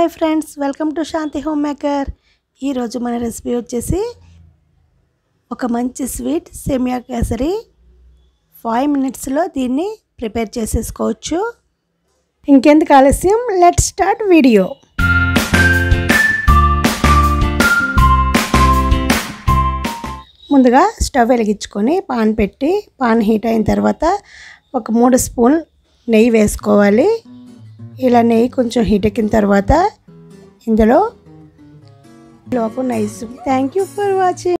Hi friends welcome to Shanti home maker. ఈరోజు మన recipe వచ్చేసి ఒక మంచి స్వీట్ సేమియా కేసరి. ఫైవ్ మినిట్స్లో దీన్ని ప్రిపేర్ చేసేసుకోవచ్చు. ఇంకెందుకు ఆలస్యం? లెట్ స్టార్ట్ వీడియో ముందుగా స్టవ్ వెలిగించుకొని పాన్ పెట్టి పాన్ హీట్ అయిన తర్వాత ఒక మూడు స్పూన్ నెయ్యి వేసుకోవాలి. ఇలా నెయ్యి కొంచెం హీట్ ఎక్కిన తర్వాత ఇందులో లోపు nice. Thank you for watching